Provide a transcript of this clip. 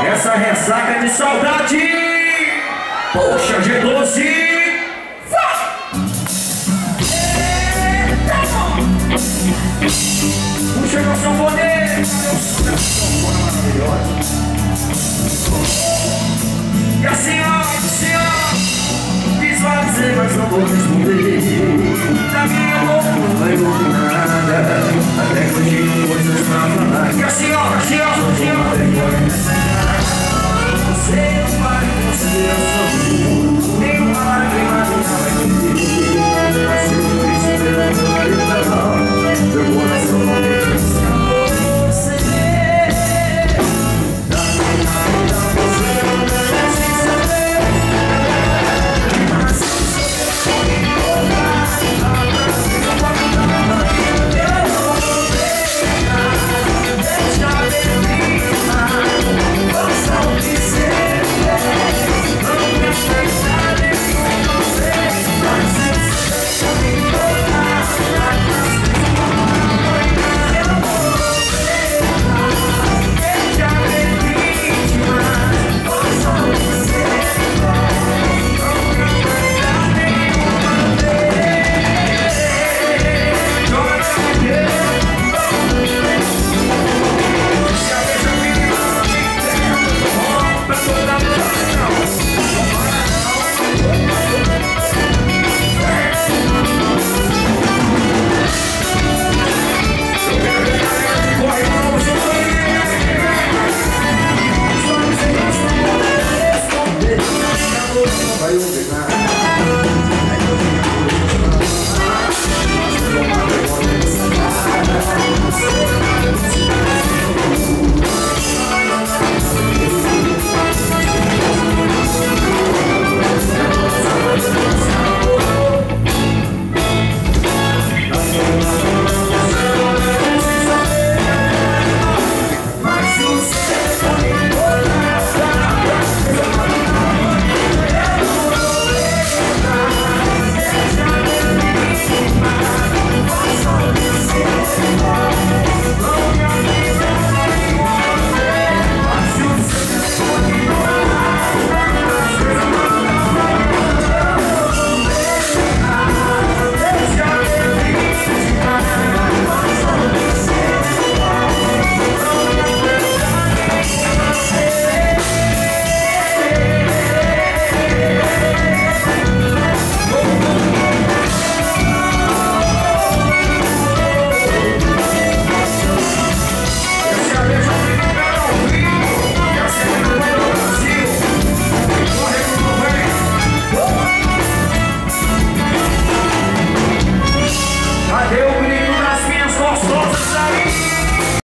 Essa ressaca de saudade. Poxa, G12. Puxa meu sanfoneiro. E assim, ó, assim, ó. Fiz fazer, mas não vou responder. Da minha boca 还有这个